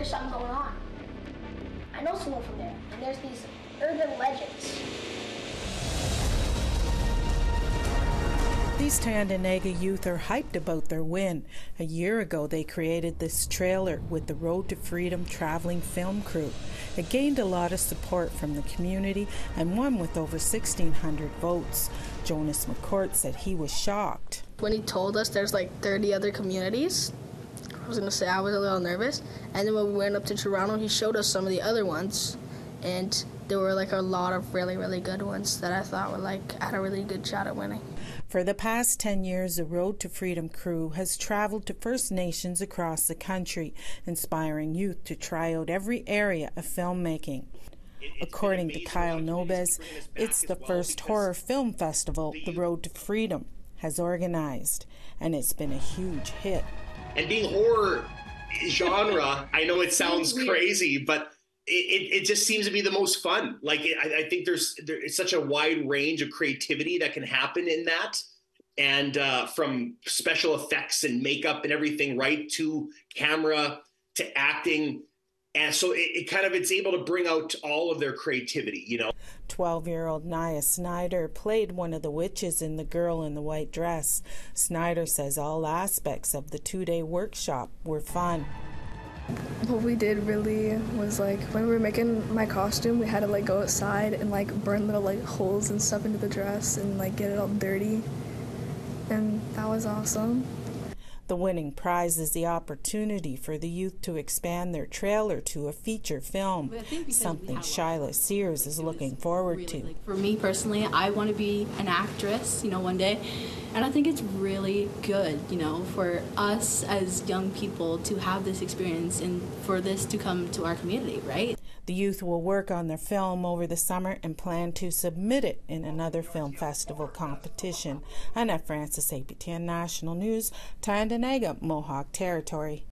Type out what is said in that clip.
there's something going on. I know someone from there, and there's these urban legends. These Tyendinaga youth are hyped about their win. A year ago, they created this trailer with the Road to Freedom traveling film crew. It gained a lot of support from the community and won with over 1,600 votes. Jonas McCourt said he was shocked. When he told us there's like 30 other communities, I was gonna say I was a little nervous. And then when we went up to Toronto, he showed us some of the other ones, and there were like a lot of really, really good ones that I thought were like had a really good shot at winning. For the past 10 years, the Road to Freedom crew has traveled to First Nations across the country, inspiring youth to try out every area of filmmaking. According to Kyle Nobess, it's the first horror film festival the Road to Freedom has organized, and it's been a huge hit. And being horror genre, I know it sounds crazy, but it, it, just seems to be the most fun. Like I, I think there's there's such a wide range of creativity that can happen in that, and uh, from special effects and makeup and everything, right to camera to acting, and so it, it kind of it's able to bring out all of their creativity. You know. 12 year old Naya Snyder played one of the witches in The Girl in the White Dress. Snyder says all aspects of the two day workshop were fun. What we did really was like when we were making my costume we had to like go outside and like burn little like holes and stuff into the dress and like get it all dirty. And that was awesome the winning prize is the opportunity for the youth to expand their trailer to a feature film, something Shyla Sears is looking forward to. Like, for me personally, I want to be an actress, you know, one day. And I think it's really good, you know, for us as young people to have this experience and for this to come to our community, right? The youth will work on their film over the summer and plan to submit it in another film festival competition. Annette Francis, APTN National News, Tyendinaga, Mohawk Territory.